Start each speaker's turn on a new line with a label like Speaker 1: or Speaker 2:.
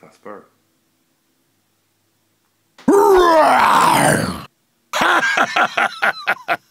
Speaker 1: Fast bird.